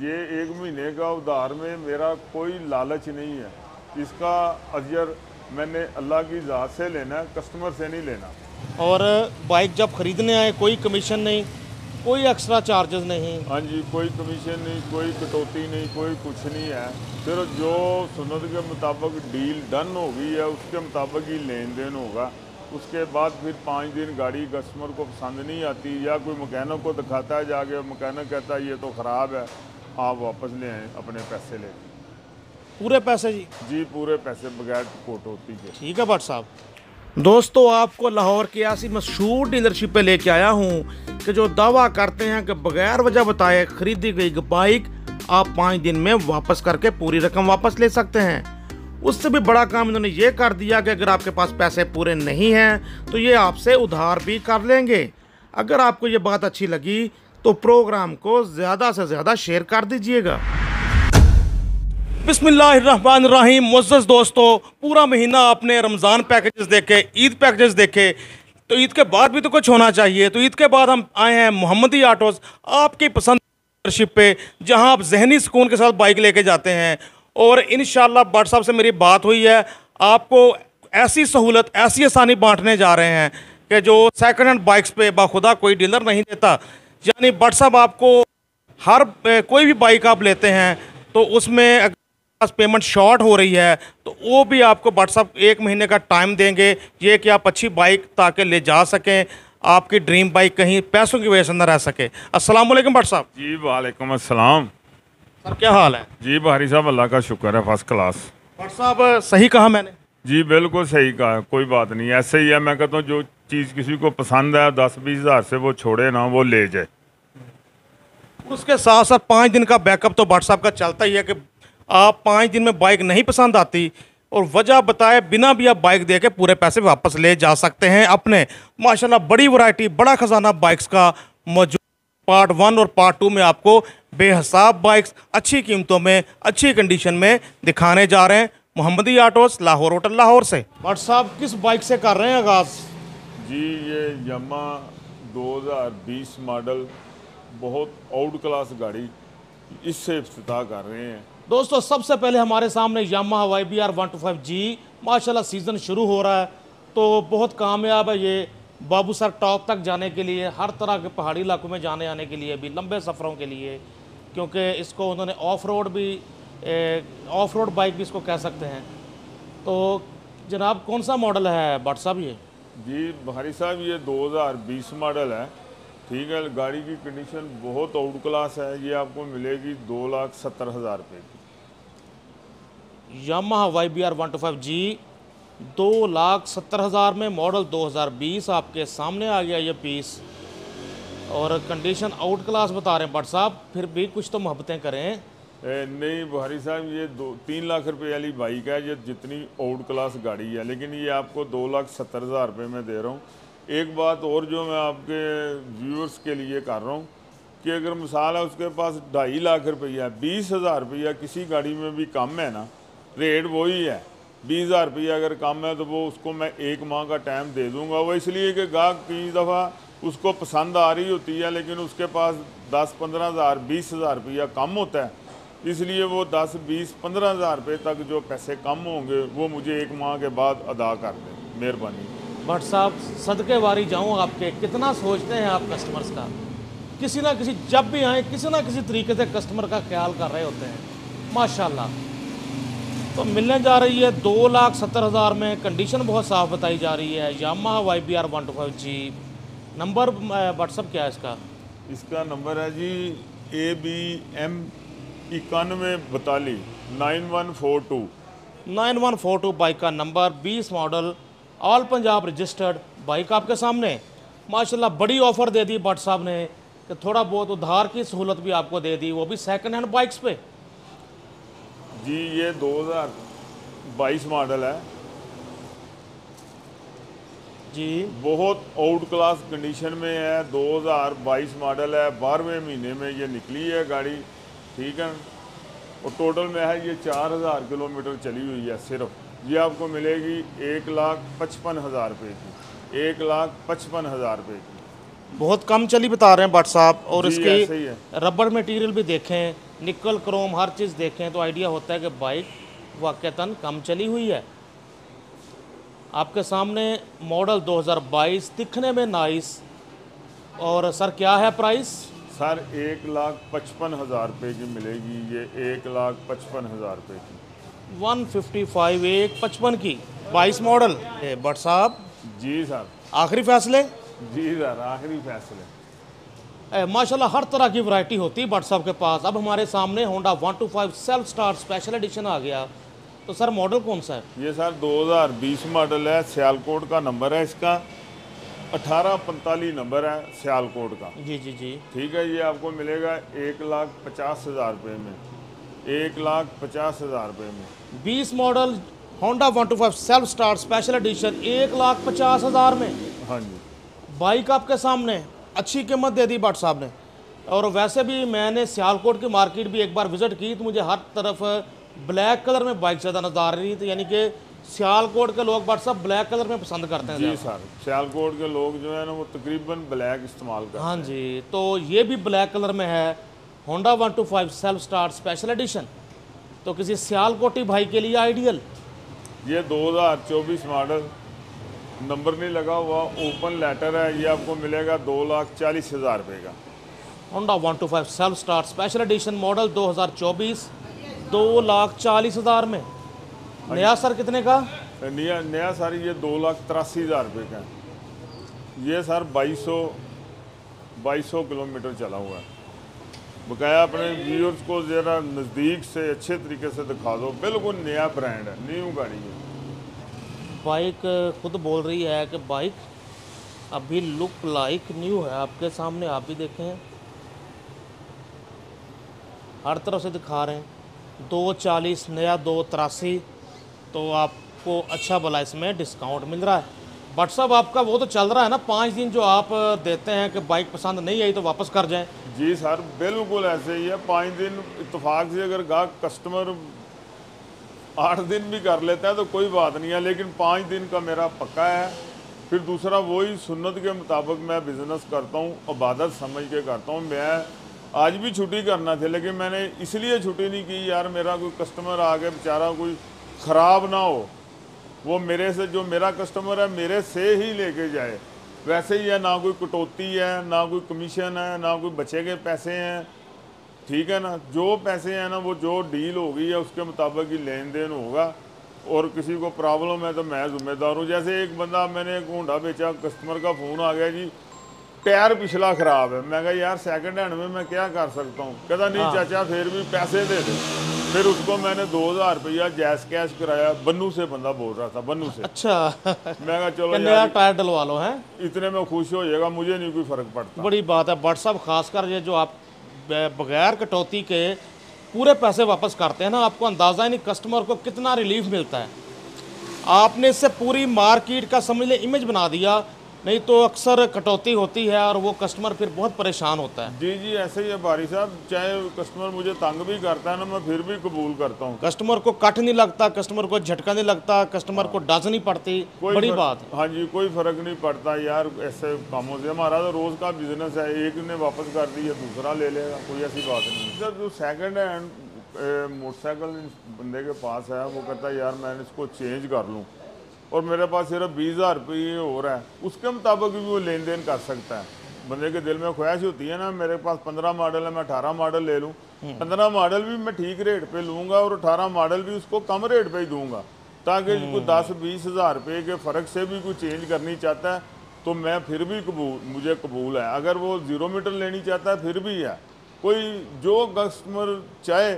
ये एक महीने का उधार में मेरा कोई लालच नहीं है। इसका अजर मैंने अल्लाह की ज़ात से लेना है कस्टमर से नहीं लेना। और बाइक जब खरीदने आए कोई कमीशन नहीं कोई एक्स्ट्रा चार्जेस नहीं। हाँ जी कोई कमीशन नहीं कोई कटौती नहीं कोई कुछ नहीं है। सिर्फ़ जो सुनत के मुताबिक डील डन होगी है उसके मुताबिक ही लेन देन होगा। उसके बाद फिर पाँच दिन गाड़ी कस्टमर को पसंद नहीं आती या कोई मकैनिक को दिखाता है जाके मकैनिक कहता है ये तो ख़राब है आप वापस ले आएँ अपने पैसे ले। पूरे पैसे जी? जी पूरे पैसे बगैर कोट होती के। ठीक है भट्ट साहब। दोस्तों आपको लाहौर की ऐसी मशहूर डीलरशिप पे लेके आया हूँ कि जो दावा करते हैं कि बगैर वजह बताए खरीदी गई बाइक आप पाँच दिन में वापस करके पूरी रकम वापस ले सकते हैं। उससे भी बड़ा काम इन्होंने ये कर दिया कि अगर आपके पास पैसे पूरे नहीं हैं तो ये आपसे उधार भी कर लेंगे। अगर आपको ये बात अच्छी लगी तो प्रोग्राम को ज़्यादा से ज़्यादा शेयर कर दीजिएगा। बिस्मिल्लाहिर्रहमानिर्रहीम। मुअज़्ज़ज़ दोस्तों, पूरा महीना आपने रमज़ान पैकेजेस देखे, ईद पैकेजेस देखे। तो ईद के बाद भी तो कुछ होना चाहिए। तो ईद के बाद हम आए हैं मोहम्मदी आटोज़, आपकी पसंद पे, जहाँ आप जहनी सुकून के साथ बाइक लेके जाते हैं। और इन भट्ट साहब से मेरी बात हुई है, आपको ऐसी सहूलत, ऐसी आसानी बांटने जा रहे हैं कि जो सेकंड हैंड बाइक्स पे बाखुदा कोई डीलर नहीं देता यानी साहब आपको हर कोई भी बाइक आप लेते हैं तो उसमें पेमेंट शॉर्ट हो रही है तो वो भी आपको व्हाट्सअप एक महीने का टाइम देंगे। ये कि आप अच्छी बाइक ताकि ले जा सकें, आपकी ड्रीम बाइक कहीं पैसों की वजह से न रह सके। अस्सलाम वालेकुम भट्ट जी, वालेकुम अस्सलाम। सर क्या हाल है? जी भारी साहब अल्लाह का शुक्र है फ़र्स्ट क्लास भट्ट साहब सही कहा मैंने? जी बिल्कुल सही कहा कोई बात नहीं ऐसे ही है मैं कहता हूँ जो चीज़ किसी को पसंद है दस बीस हज़ार से वो छोड़े ना वो ले जाए। उसके साथ साथ पाँच दिन का बैकअप तो व्हाट्सअप का चलता ही है कि आप पाँच दिन में बाइक नहीं पसंद आती और वजह बताए बिना भी आप बाइक दे के पूरे पैसे वापस ले जा सकते हैं अपने। माशाल्लाह बड़ी वैरायटी बड़ा खजाना बाइक्स का मौजूद पार्ट वन और पार्ट टू में आपको बेहसाब बाइक्स अच्छी कीमतों में अच्छी कंडीशन में दिखाने जा रहे हैं मोहम्मदी आटोस लाहौर होटल लाहौर से। भट्ट साहब किस बाइक से कर रहे हैं आगाज़? जी ये यमा 2020 मॉडल बहुत आउट क्लास गाड़ी इससे इफ्तः कर रहे हैं। दोस्तों सबसे पहले हमारे सामने Yamaha Y B R one two five G माशाल्लाह सीज़न शुरू हो रहा है तो बहुत कामयाब है ये। बाबू सर टॉप तक जाने के लिए हर तरह के पहाड़ी इलाकों में जाने आने के लिए भी लंबे सफ़रों के लिए क्योंकि इसको उन्होंने ऑफ़ रोड भी ऑफ़ रोड बाइक भी इसको कह सकते हैं। तो जनाब कौन सा मॉडल है भट्ट साहब ये? जी भारी साहब ये 2020 मॉडल है। ठीक है गाड़ी की कंडीशन बहुत आउट क्लास है। ये आपको मिलेगी दो लाख सत्तर हज़ार रुपये की। Yamaha Y B R one two five G दो लाख सत्तर हज़ार में मॉडल 2020 आपके सामने आ गया ये पीस और कंडीशन आउट क्लास बता रहे हैं बट साहब, फिर भी कुछ तो मोहब्बतें करें। नहीं, बुहारी साहब, ये दो, तीन लाख रुपए वाली बाइक है, ये जितनी आउट क्लास गाड़ी है, लेकिन ये आपको दो लाख सत्तर हज़ार रुपये में दे रहा हूँ। एक बात और जो मैं आपके व्यूअर्स के लिए कर रहा हूँ, कि अगर मिसाल है उसके पास ढाई लाख रुपया बीस हज़ार रुपया किसी गाड़ी में भी कम है ना रेट वही है। बीस हज़ार रुपया अगर कम है तो वो उसको मैं एक माह का टाइम दे दूँगा। वो इसलिए कि गाहक कई दफ़ा उसको पसंद आ रही होती है, लेकिन उसके पास दस, पंद्रह हज़ार, बीस हज़ार रुपया कम होता है। इसलिए वो दस, बीस, पंद्रह हज़ार रुपये तक जो पैसे कम होंगे, वो मुझे एक माह के बाद अदा कर दें, मेहरबानी। भट्ट साहब, सदके वारी जाऊँ आपके, कितना सोचते हैं आप कस्टमर्स का? किसी ना किसी, जब भी आए, किसी ना किसी तरीके से कस्टमर का ख्याल कर रहे होते हैं। माशाल्लाह। तो मिलने जा रही है दो लाख सत्तर हज़ार में। कंडीशन बहुत साफ़ बताई जा रही है। Yamaha Y B R one two five G number WhatsApp क्या है इसका? इसका नंबर है जी ए बी एम इक्यानवे बताली nine one four two nine one four two bike का नंबर बीस model all Punjab registered bike आपके सामने। माशाल्लाह बड़ी ऑफ़र दे दी भट्ट साहब ने कि थोड़ा बहुत उधार की सहूलत भी आपको दे दी। वो भी सेकंड हैंड बाइक्स पे। जी ये 2022 मॉडल है। जी। बहुत आउट क्लास कंडीशन में है 2022 मॉडल है बारहवें महीने में ये निकली है गाड़ी ठीक है? और टोटल में है ये चार हज़ार किलोमीटर चली हुई है सिर्फ़। ये आपको मिलेगी एक लाख पचपन हज़ार रुपये की एक लाख पचपन हज़ार रुपये की। बहुत कम चली बता रहे हैं भट्ट साहब और इसकी रबड़ मटेरियल भी देखें निकल क्रोम हर चीज़ देखें तो आइडिया होता है कि बाइक वाकता कम चली हुई है। आपके सामने मॉडल 2022 दिखने में नाइस। और सर क्या है प्राइस? सर एक लाख पचपन हज़ार रुपये की मिलेगी। ये एक लाख पचपन हज़ार रुपये की। 155 एक पचपन की 22 मॉडल। भट्ट साहब जी सर। आखिरी फैसले? जी सर आखिरी फैसले। माशाल्लाह हर तरह की वैरायटी होती है साहब के पास। अब हमारे सामने Honda one two five self star special edition आ गया। तो सर मॉडल कौन सा है? ये सर 2020 मॉडल है सियालकोट का नंबर है इसका। अठारह पैंतालीस नंबर है सियालकोट का। जी जी जी। ठीक है ये आपको मिलेगा एक लाख पचास हज़ार रुपये में। एक लाख पचास हज़ार रुपये में। बीस model Honda one two five self star special edition एक लाख पचास हज़ार में। हाँ जी। बाइक आपके सामने। अच्छी कीमत दे दी भट्ट साहब ने। और वैसे भी मैंने सियालकोट की मार्केट भी एक बार विज़िट की तो मुझे हर तरफ़ ब्लैक कलर में बाइक ज़्यादा नज़र आ रही थी यानी कि सियालकोट के लोग भट्ट साहब ब्लैक कलर में पसंद करते हैं जी सर सियालकोट के लोग जो है ना वो तकरीबन ब्लैक इस्तेमाल करते हैं हाँ। जी तो ये भी ब्लैक कलर में है Honda one two five self start special edition. तो किसी सियालकोटी भाई के लिए आइडियल। हैं ये 2024 मॉडल नंबर नहीं लगा हुआ ओपन लेटर है ये आपको मिलेगा दो लाख चालीस हज़ार रुपये का। Honda one two five self start special edition model 2024 दो लाख चालीस हज़ार में। नया सर कितने का? नया नया सर ये दो लाख तिरासी हज़ार रुपये का है। ये सर बाईस सौ बाईस सौ किलोमीटर चला हुआ है। बकाया अपने व्यूअर्स को ज़रा नज़दीक से अच्छे तरीके से दिखा दो। बिल्कुल नया ब्रांड है न्यू गाड़ी है। बाइक खुद बोल रही है कि बाइक अभी लुक लाइक न्यू है। आपके सामने आप भी देखें। हर तरफ़ से दिखा रहे हैं। दो चालीस, नया दो तिरासी तो आपको अच्छा भला इसमें डिस्काउंट मिल रहा है। बट आपका वो तो चल रहा है ना, पाँच दिन जो आप देते हैं कि बाइक पसंद नहीं आई तो वापस कर जाएँ। जी सर, बिल्कुल ऐसे ही है। पाँच दिन इतफाक से अगर गाहक कस्टमर आठ दिन भी कर लेता है तो कोई बात नहीं है, लेकिन पाँच दिन का मेरा पक्का है। फिर दूसरा वही सुन्नत के मुताबिक मैं बिज़नेस करता हूँ, इबादत समझ के करता हूँ। मैं आज भी छुट्टी करना थी, लेकिन मैंने इसलिए छुट्टी नहीं की, यार मेरा कोई कस्टमर आ गया, बेचारा कोई ख़राब ना हो। वो मेरे से, जो मेरा कस्टमर है, मेरे से ही लेके जाए। वैसे ही है, ना कोई कटौती है, ना कोई कमीशन है, ना कोई बचे के पैसे हैं। ठीक है ना? जो पैसे हैं ना वो जो डील हो गई है उसके मुताबिक ही लेन देन होगा। और किसी को प्रॉब्लम है तो मैं जिम्मेदार हूँ। जैसे एक बंदा मैंने एक होंडा बेचा कस्टमर का फ़ोन आ गया जी। टायर पिछला ख़राब है। मैं कहा यार सेकंड हैंड में मैं क्या कर सकता हूँ? कहता नहीं हाँ। चाचा फिर भी पैसे दे दे। फिर उसको मैंने दो हज़ार रुपया जैस कैश कराया। बन्नू से बंदा बोल रहा था बन्नू से। अच्छा। मैं कहा चलो यार टायर डलवा लो हैं? इतने में खुश हो जाएगा मुझे नहीं कोई फ़र्क पड़ता। बड़ी बात है। साहब खासकर ये जो आप बगैर कटौती के पूरे पैसे वापस करते हैं ना, आपको अंदाज़ा नहीं कस्टमर को कितना रिलीफ मिलता है। आपने इससे पूरी मार्केट का समझ लें इमेज बना दिया नहीं तो अक्सर कटौती होती है और वो कस्टमर फिर बहुत परेशान होता है। जी जी ऐसे ही है बारी साहब चाहे कस्टमर मुझे तंग भी करता है ना मैं फिर भी कबूल करता हूँ। कस्टमर को कट नहीं लगता कस्टमर को झटका नहीं लगता कस्टमर को डज नहीं पड़ती कोई बड़ी फर्क- बात हाँ। जी कोई फ़र्क नहीं पड़ता यार ऐसे कामों से हमारा तो रोज़ का बिज़नेस है एक ने वापस कर दी है दूसरा ले लेगा कोई ऐसी बात नहीं सर जो सेकेंड हैंड मोटरसाइकिल बंदे के पास है वो कहता है यार मैं इसको चेंज कर लूँ। और मेरे पास सिर्फ़ बीस हज़ार रुपये हो रहा है। उसके मुताबिक भी वो लेन देन कर सकता है। बंदे के दिल में ख्वाहिश होती है ना मेरे पास पंद्रह मॉडल है मैं अठारह मॉडल ले लूँ। पंद्रह मॉडल भी मैं ठीक रेट पे लूँगा और अठारह मॉडल भी उसको कम रेट पे ही दूँगा। ताकि कोई दस बीस हज़ार रुपये के फ़र्क से भी कोई चेंज करनी चाहता है तो मैं फिर भी कबूल मुझे कबूल है। अगर वो ज़ीरो मीटर लेनी चाहता है फिर भी है। कोई जो कस्टमर चाहे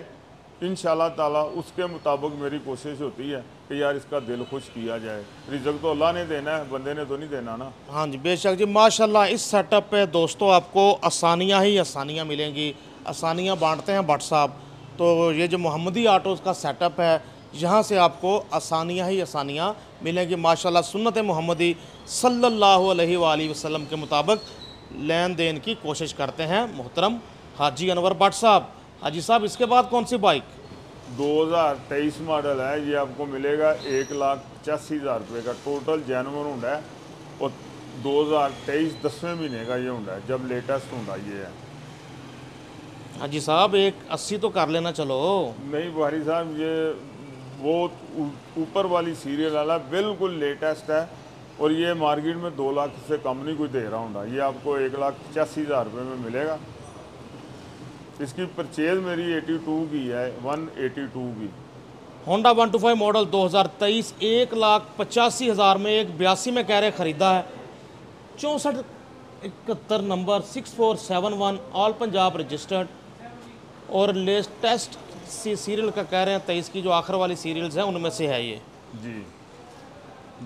इन ताला उसके मुताबिक मेरी कोशिश होती है कि यार इसका दिल खुश किया जाए। रिज़ल्ट तो अल्लाह ने देना है, बंदे ने तो नहीं देना ना। हाँ जी, बेशक जी, माशाल्लाह, इस सेटअप पे दोस्तों आपको आसानियाँ ही आसानियाँ मिलेंगी। आसानियाँ बांटते हैं भट्ट साहब। तो ये जो मोहम्मदी आटोज़ का सेटअप है, यहाँ से आपको आसानियाँ ही आसानियाँ मिलेंगी। माशाल्लाह, सुन्नत मोहम्मदी वाली वसल्लम के मुताबिक लेन देन की कोशिश करते हैं मोहतरम हाजी अनवर भट्ट साहब। हाजी साहब, इसके बाद कौन सी बाइक 2023 मॉडल है ये आपको मिलेगा एक लाख पचासी हज़ार रुपये का। टोटल जैनवर होंडा है और 2023 दसवें महीने का ये होंडा है जब लेटेस्ट होंडा ये है। हाजी साहब एक अस्सी तो कर लेना चलो। नहीं बुहारी साहब ये वो ऊपर वाली सीरियल वाला बिल्कुल लेटेस्ट है और ये मार्केट में दो लाख से कम नहीं कोई दे रहा होंडा। ये आपको एक लाख पचासी हज़ार रुपये में मिलेगा। इसकी परचेज मेरी 82 की है 182 की। Honda one two five model 2023 एक लाख पचासी हज़ार में एक बयासी में कह रहे खरीदा है। चौंसठ इकहत्तर number six four seven one all Punjab registered और लेटेस्ट सी सीरियल का कह रहे हैं तेईस की जो आखिर वाली सीरियल्स हैं उनमें से है ये। जी।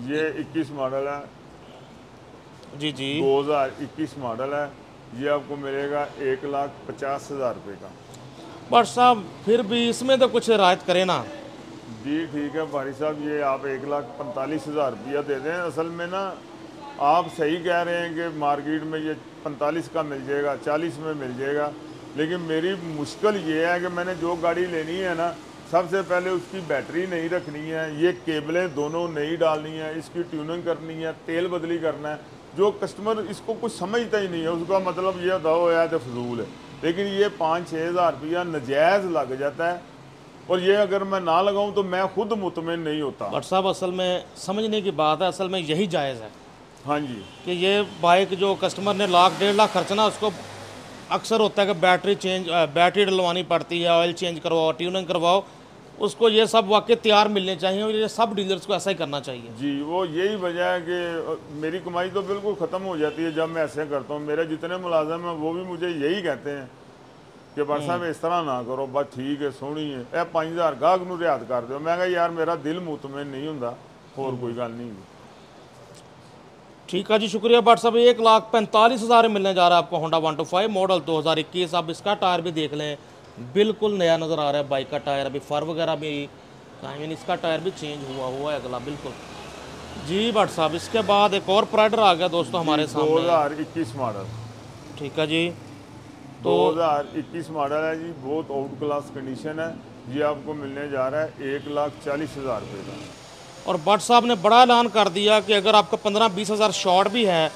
ये 21 मॉडल है। जी जी। 2021 मॉडल है। ये आपको मिलेगा एक लाख पचास हज़ार रुपये का। बट साहब फिर भी इसमें तो कुछ रियायत करें ना। जी ठीक है भारी साहब ये आप एक लाख पैंतालीस हज़ार रुपया दे दें। असल में ना आप सही कह रहे हैं कि मार्केट में ये पैंतालीस का मिल जाएगा चालीस में मिल जाएगा। लेकिन मेरी मुश्किल ये है कि मैंने जो गाड़ी लेनी है ना सबसे पहले उसकी बैटरी नहीं रखनी है ये केबलें दोनों नहीं डालनी है इसकी ट्यूनिंग करनी है तेल बदली करना है। जो कस्टमर इसको कुछ समझता ही नहीं है उसका मतलब ये दो है तो फजूल है। लेकिन ये पाँच छः हज़ार रुपया नजायज़ लग जाता है और ये अगर मैं ना लगाऊँ तो मैं खुद मुतमिन नहीं होता। बट साहब असल में समझने की बात है असल में यही जायज़ है। हाँ जी। कि ये बाइक जो कस्टमर ने लाख डेढ़ लाख खर्चना उसको अक्सर होता है कि बैटरी चेंज बैटरी डलवानी पड़ती है ऑयल चेंज करवाओ ट्यूनिंग करवाओ उसको ये सब वाकई तैयार मिलने चाहिए और ये सब डीलर्स को ऐसा ही करना चाहिए जी वो यही वजह है कि अ, मेरी कमाई तो बिल्कुल ख़त्म हो जाती है जब मैं ऐसे करता हूँ मेरे जितने मुलाजम हैं वो भी मुझे यही कहते हैं कि बट साहब इस तरह ना करो बस ठीक है सोहनी है ਇਹ 5000 ਗਾਹਕ ਨੂੰ ਰਿਆਤ ਕਰ ਦਿਓ ਮੈਂ ਕਿਹਾ ਯਾਰ ਮੇਰਾ ਦਿਲ ਮੁਤਮਿਨ ਨਹੀਂ ਹੁੰਦਾ ਹੋਰ ਕੋਈ ਗੱਲ नहीं ठीक है जी शुक्रिया बट साहब एक लाख पैंतालीस हज़ार में मिलने जा रहा है आपको Honda one two five model दो हज़ार इक्कीस आप इसका टायर भी देख लें बिल्कुल नया नज़र आ रहा है। बाइक का टायर अभी फर वगैरह भी आई मीन इसका टायर भी चेंज हुआ हुआ है अगला बिल्कुल। जी भट्ट साहब इसके बाद एक और प्राइडर आ गया दोस्तों हमारे सामने। 2021 मॉडल ठीक है जी। 2021 मॉडल है जी बहुत आउट क्लास कंडीशन है। ये आपको मिलने जा रहा है एक लाख चालीस हज़ार रुपये का। और भट्ट साहब ने बड़ा ऐलान कर दिया कि अगर आपका पंद्रह बीस हज़ार शॉर्ट भी है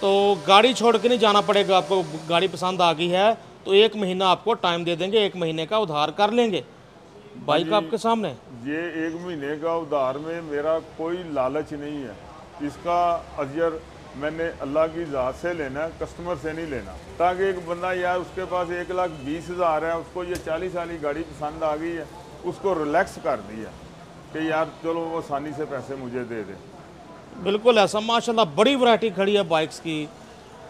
तो गाड़ी छोड़ के नहीं जाना पड़ेगा आपको गाड़ी पसंद आ गई है। तो एक महीना आपको टाइम दे देंगे एक महीने का उधार कर लेंगे। बाइक आपके सामने? ये एक महीने का उधार में मेरा कोई लालच नहीं है। इसका अजर मैंने अल्लाह की ज़ात से लेना है कस्टमर से नहीं लेना। ताकि एक बंदा यार उसके पास एक लाख बीस हज़ार है उसको ये चालीस वाली गाड़ी पसंद आ गई है उसको रिलैक्स कर दिया कि यार चलो वो आसानी से पैसे मुझे दे दे। बिल्कुल ऐसा माशाल्लाह बड़ी वैरायटी खड़ी है बाइक्स की।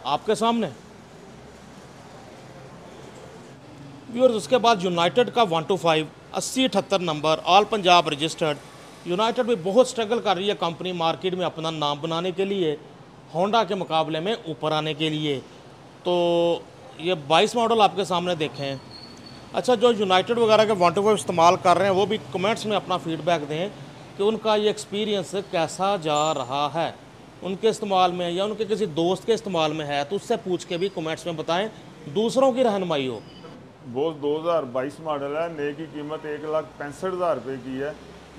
आपके सामने? व्यूअर्स उसके बाद यूनाइटेड का वन टू फाइव अस्सी अठहत्तर number all Punjab registered united भी बहुत स्ट्रगल कर रही है कंपनी मार्केट में अपना नाम बनाने के लिए होंडा के मुकाबले में ऊपर आने के लिए। तो ये 22 मॉडल आपके सामने देखें। अच्छा जो यूनाइटेड वगैरह के वन टू फाइव इस्तेमाल कर रहे हैं, वो भी कमेंट्स में अपना फीडबैक दें कि उनका ये एक्सपीरियंस कैसा जा रहा है। उनके इस्तेमाल में या उनके किसी दोस्त के इस्तेमाल में है तो उससे पूछ के भी कमेंट्स में बताएँ। दूसरों की रहनुमाई हो वो 2022 मॉडल है नए की कीमत एक लाख पैंसठ हज़ार रुपये की है।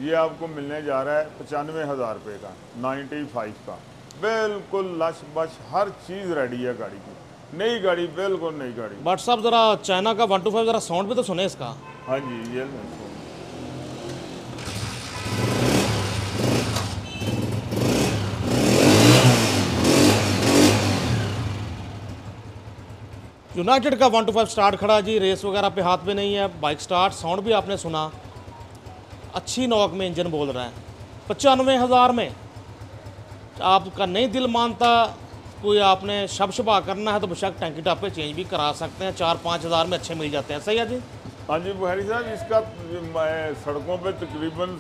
ये आपको मिलने जा रहा है पचानवे हज़ार रुपये का 95 का। बिल्कुल लश बश हर चीज़ रेडी है गाड़ी की। नई गाड़ी बिल्कुल नई गाड़ी। बट साहब ज़रा चाइना का वन टू फाइव ज़रा साउंड भी तो सुने इसका। हाँ जी ये लें। यूनाइटेड का वन टू फाइव स्टार्ट खड़ा जी रेस वगैरह पे हाथ में नहीं है बाइक स्टार्ट साउंड भी आपने सुना। अच्छी नॉक में इंजन बोल रहा है। पचानवे हज़ार में। आपका नहीं दिल मानता, कोई आपने शब शबा करना है तो बेशक टैंकी टापे चेंज भी करा सकते हैं। चार पाँच हज़ार में अच्छे मिल जाते हैं। सही है जी? हाँ जी, बुहारी साहब, इसका सड़कों पर तकरीबन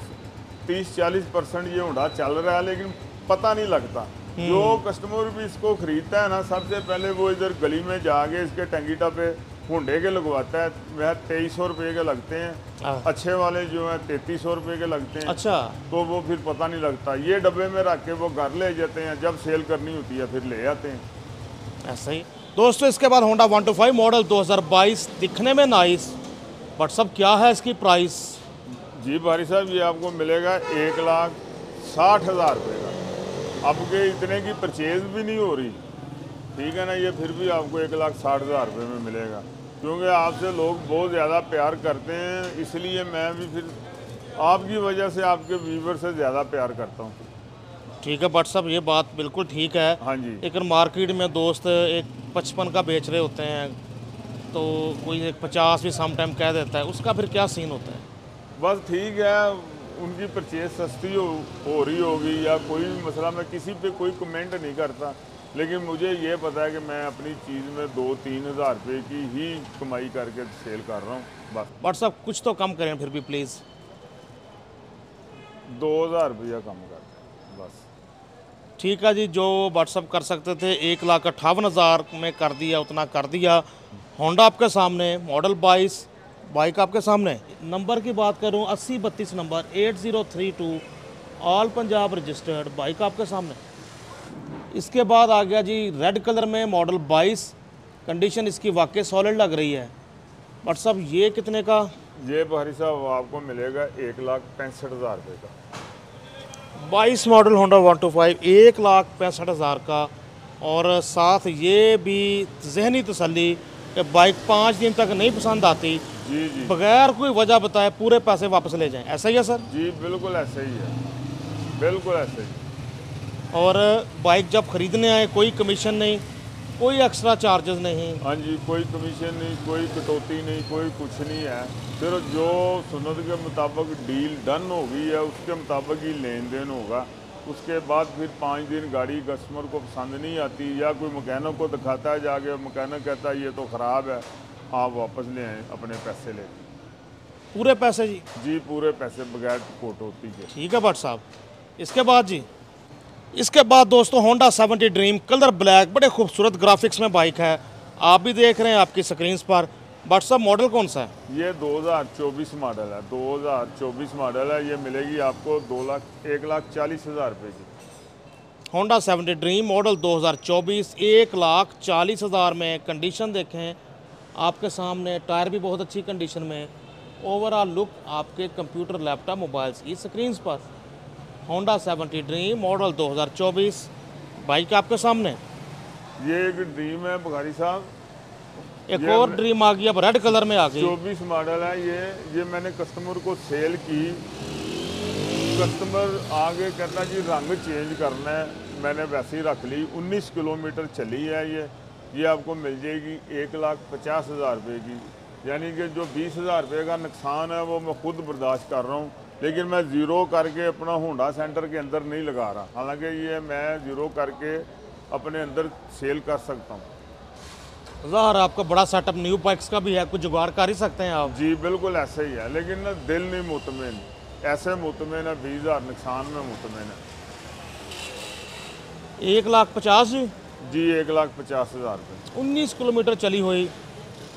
30-40 परसेंट ये होंडा चल रहा है, लेकिन पता नहीं लगता। जो कस्टमर भी इसको खरीदता है ना सबसे पहले वो इधर गली में जाके इसके टंगी टापे होंडे के लगवाता है। वह तेईस सौ रुपये के लगते हैं। अच्छे वाले जो है तैतीस सौ रुपये के लगते हैं। अच्छा। तो वो फिर पता नहीं लगता। ये डब्बे में रख के वो घर ले जाते हैं जब सेल करनी होती है फिर ले आते हैं। ऐसा ही। दोस्तों इसके बाद Honda one two five model 2022 दिखने में नाइस बट सब क्या है इसकी प्राइस जी भारी साहब ये आपको मिलेगा एक लाख साठ हज़ार रुपये अब के इतने की परचेज भी नहीं हो रही। ठीक है ना ये फिर भी आपको एक लाख साठ हज़ार रुपये में मिलेगा। क्योंकि आपसे लोग बहुत ज़्यादा प्यार करते हैं इसलिए मैं भी फिर आपकी वजह से आपके व्यूवर से ज़्यादा प्यार करता हूँ। ठीक है बट साहब ये बात बिल्कुल ठीक है। हाँ जी। लेकिन मार्केट में दोस्त एक पचपन का बेच रहे होते हैं तो कोई एक पचास भी सम टाइम कह देता है उसका फिर क्या सीन होता है? बस ठीक है उनकी परचेज सस्ती हो हो रही होगी या कोई भी मसला मैं किसी पे कोई कमेंट नहीं करता। लेकिन मुझे ये पता है कि मैं अपनी चीज़ में दो तीन हज़ार रुपये की ही कमाई करके सेल कर रहा हूँ बस। साहब कुछ तो कम करें फिर भी प्लीज़ दो हज़ार रुपया कम कर दें, बस। ठीक है जी जो व्हाट्सअप कर सकते थे एक लाख अट्ठावन हज़ार में कर दिया उतना कर दिया। होंडा आपके सामने मॉडल बाईस बाइक आपके सामने? नंबर की बात करूँ अस्सी बत्तीस number eight zero three two all Punjab registered bike आपके सामने। इसके बाद आ गया जी रेड कलर में मॉडल बाईस कंडीशन इसकी वाकई सॉलिड लग रही है। बट साहब ये कितने का? ये भारी साहब आपको मिलेगा एक लाख पैंसठ हज़ार रुपये का। बाईस model Honda one two five एक लाख पैंसठ हज़ार का। और साथ ये भी जहनी तसली कि बाइक पाँच दिन तक नहीं पसंद आती। जी जी। बगैर कोई वजह बताए पूरे पैसे वापस ले जाएँ। ऐसा ही है सर? जी बिल्कुल ऐसे ही है। बिल्कुल ऐसे ही और बाइक जब ख़रीदने आए कोई कमीशन नहीं कोई एक्स्ट्रा चार्जेस नहीं। हाँ जी कोई कमीशन नहीं कोई कटौती नहीं कोई कुछ नहीं है। सिर्फ़ जो सुनत के मुताबिक डील डन हो गई है उसके मुताबिक ही लेन देन होगा। उसके बाद फिर पाँच दिन गाड़ी कस्टमर को पसंद नहीं आती या कोई मकैनिक को दिखाता है जाके मकैनिक कहता है ये तो ख़राब है। आप वापस ले आए अपने पैसे ले। पूरे पैसे जी? जी पूरे पैसे बगैर कटौती के। ठीक है भट्ट साहब। इसके बाद जी इसके बाद दोस्तों होंडा 70 ड्रीम कलर ब्लैक बड़े खूबसूरत ग्राफिक्स में बाइक है। आप भी देख रहे हैं आपकी स्क्रीन पर। बट साहब मॉडल कौन सा है? ये 2024 मॉडल है। 2024 मॉडल है। ये मिलेगी आपको दो लाख एक लाख चालीस हज़ार रुपये की। होंडा 70 ड्रीम मॉडल 2024 एक लाख चालीस हज़ार में कंडीशन देखें। आपके सामने टायर भी बहुत अच्छी कंडीशन में ओवरऑल लुक आपके कंप्यूटर लैपटॉप मोबाइल्स की स्क्रीन पर। होंडा 70 ड्रीम मॉडल 2024 बाइक आपके सामने। ये एक ड्रीम है बघारी साहब। एक और ड्रीम आ गई अब रेड कलर में आ गई। चौबीस मॉडल है ये। ये मैंने कस्टमर को सेल की। कस्टमर आगे कहता जी रंग चेंज करना है। मैंने वैसे ही रख ली। 19 किलोमीटर चली है ये। ये आपको मिल जाएगी एक लाख पचास हज़ार रुपये की। यानी कि जो बीस हज़ार रुपये का नुकसान है वो मैं खुद बर्दाश्त कर रहा हूँ। लेकिन मैं ज़ीरो करके अपना होंडा सेंटर के अंदर नहीं लगा रहा। हालाँकि ये मैं ज़ीरो करके अपने अंदर सेल कर सकता हूँ। ज़ाहिर आपका बड़ा सेटअप न्यू बाइक्स का भी है कुछ जुगाड़ कर ही सकते हैं आप। जी बिल्कुल ऐसे ही है। लेकिन ना दिल नहीं मुतमिन। ऐसे मुतमिन है बीस हज़ार नुकसान में मुतमिन है। एक लाख पचास? जी जी एक लाख पचास हज़ार रुपये उन्नीस किलोमीटर चली हुई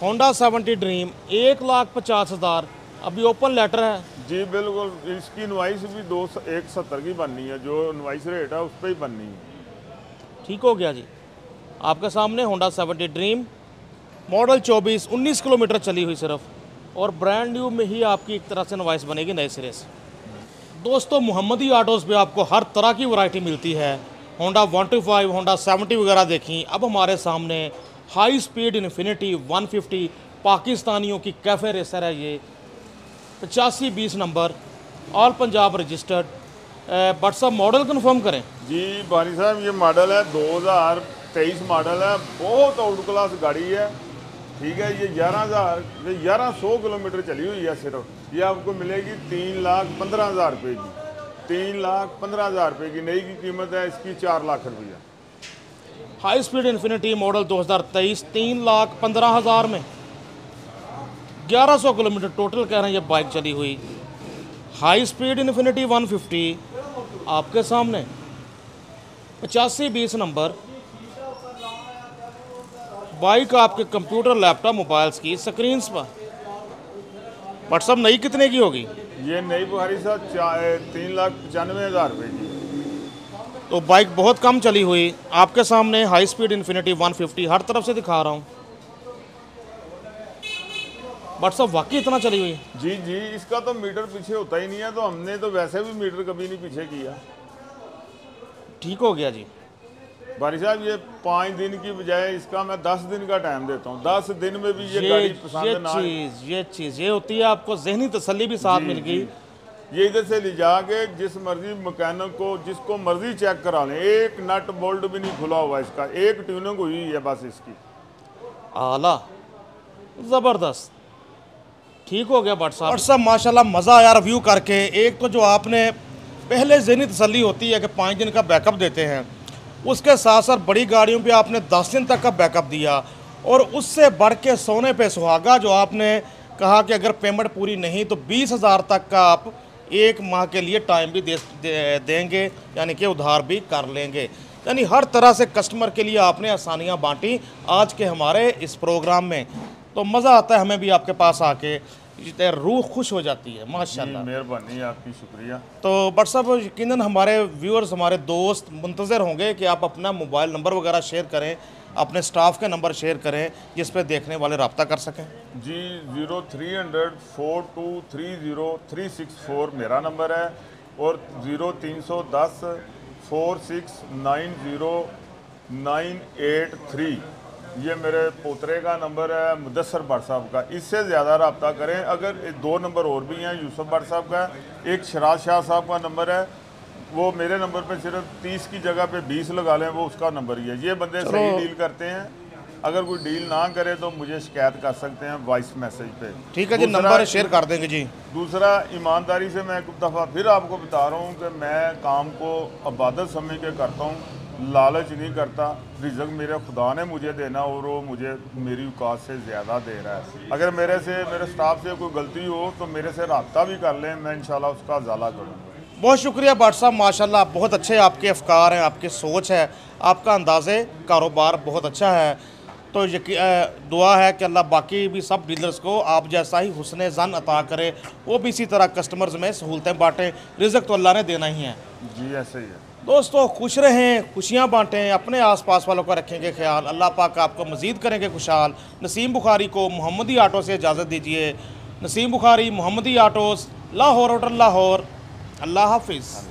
होंडा 70 ड्रीम एक लाख पचास हज़ार। अभी ओपन लेटर है। जी बिल्कुल। इसकी इनवाइस भी दो एक सत्तर की बननी है। जो इनवाइस रेट है उस पर ही बननी है। ठीक हो गया जी। आपके सामने होंडा 70 ड्रीम मॉडल 24 19 किलोमीटर चली हुई सिर्फ़। और ब्रांड न्यू में ही आपकी एक तरह से नवाइस बनेगी नए सिरे से दोस्तों मोहम्मदी ऑटोज़ पे आपको हर तरह की वैरायटी मिलती है। Honda one two five Honda seventy वगैरह देखी। अब हमारे सामने हाई स्पीड इन्फिनिटी 150 पाकिस्तानियों की कैफ़े रेसर है ये। पचासी बीस number all Punjab registered WhatsApp model confirm करें। जी, बानी साहब, ये मॉडल है 2023 मॉडल है। बहुत आउट क्लास गाड़ी है। ठीक है, ये ग्यारह हज़ार, ये ग्यारह सौ किलोमीटर चली हुई है सिर्फ़। ये आपको मिलेगी तीन लाख पंद्रह हज़ार रुपये की। तीन लाख पंद्रह हज़ार रुपये की नई की कीमत है, इसकी चार लाख रुपया। हाई स्पीड इन्फिनिटी मॉडल 2023 तीन लाख पंद्रह हज़ार में। 1100 किलोमीटर टोटल कह रहे हैं, ये बाइक चली हुई। हाई स्पीड इन्फिनिटी 150 आपके सामने। पचासी बीस नंबर। बाइक आपके कंप्यूटर, लैपटॉप, मोबाइल्स की स्क्रीन पर। व्हाट्सअप नई कितने की होगी? ये नई बुहारी साहब तीन लाख पचानवे हज़ार रुपये की। तो बाइक बहुत कम चली हुई आपके सामने हाई स्पीड इन्फिनिटी 150 हर तरफ़ से दिखा रहा हूँ। व्हाट्सअप वाकई इतना चली हुई? जी जी इसका तो मीटर पीछे होता ही नहीं है तो हमने तो वैसे भी मीटर कभी नहीं पीछे किया। ठीक हो गया जी। भाई साहब ये पाँच दिन की बजाय इसका मैं दस दिन का टाइम देता हूँ। दस दिन में भी ये, ये गाड़ी ये पसंद ना आए, चीज़ ये चीज़ ये होती है आपको जहनी तसल्ली भी साथ मिल गई। ये इधर से ले जाके जिस मर्ज़ी मकैनिक को जिसको मर्ज़ी चेक करा लें एक नट बोल्ट भी नहीं खुला हुआ इसका। एक ट्यूनिंग हुई है बस इसकी। आला ज़बरदस्त। ठीक हो गया भट्ट साहब। भट्ट साहब माशाल्लाह मज़ा आया रिव्यू करके। एक तो जो आपने पहले जहनी तसली होती है कि पाँच दिन का बैकअप देते हैं। उसके साथ साथ बड़ी गाड़ियों पे आपने दस दिन तक का बैकअप दिया और उससे बढ़ के सोने पे सुहागा जो आपने कहा कि अगर पेमेंट पूरी नहीं तो बीस हज़ार तक का आप एक माह के लिए टाइम भी दे, दे देंगे यानी कि उधार भी कर लेंगे। यानी हर तरह से कस्टमर के लिए आपने आसानियाँ बांटी आज के हमारे इस प्रोग्राम में। तो मज़ा आता है हमें भी आपके पास आके। रूह खुश हो जाती है माशाल्लाह। मेहरबानी आपकी शुक्रिया। तो बट साहब यकीनन हमारे व्यूअर्स हमारे दोस्त मुंतज़र होंगे कि आप अपना मोबाइल नंबर वगैरह शेयर करें अपने स्टाफ के नंबर शेयर करें जिस पर देखने वाले रब्ता कर सकें। जी zero three hundred four two three zero three six four मेरा नंबर है और ज़ीरो तीन सौ दस four six nine zero nine eight three ये मेरे पोतरे का नंबर है मुदसर भट्ट साहब का। इससे ज़्यादा रबता करें अगर दो नंबर और भी हैं यूसुफ भट्ट साहब का। एक शराज शाह साहब का नंबर है वो मेरे नंबर पे सिर्फ़ तीस की जगह पे बीस लगा लें वो उसका नंबर ही है। ये बंदे सही डील करते हैं। अगर कोई डील ना करे तो मुझे शिकायत कर सकते हैं वॉइस मैसेज पे। ठीक है जी नंबर शेयर कर देंगे जी। दूसरा ईमानदारी से मैं एक दफ़ा फिर आपको बता रहा हूँ कि मैं काम को अबादत समझ के करता हूँ। लालच नहीं करता। रिजक मेरे खुदा ने मुझे देना और वो मुझे मेरी औकात से ज़्यादा दे रहा है। अगर मेरे से मेरे स्टाफ से कोई गलती हो तो मेरे से रबता भी कर लें। मैं इंशाल्लाह उसका अजाला करूँगा। बहुत शुक्रिया भट्ट साहब। माशाल्लाह बहुत अच्छे आपके अफकार हैं आपकी सोच है आपका अंदाज़े कारोबार बहुत अच्छा है। तो यकी दुआ है कि अल्लाह बाकी भी सब डीलर्स को आप जैसा ही हुसन जन अता करे। वो भी इसी तरह कस्टमर्स में सहूलतें बांटें। रिजक तो अल्लाह ने देना ही है। जी ऐसे ही है। दोस्तों, खुश रहें, खुशियाँ बांटें, अपने आस पास वालों का रखेंगे ख्याल। अल्लाह पाक आपको मज़ीद करेंगे खुशहाल। नसीम बुखारी को मोहम्मदी आटो से इजाज़त दीजिए। Naseem Bukhari, Mohammadi autos, Lahore hotel Lahore. अल्लाह हाफिज़।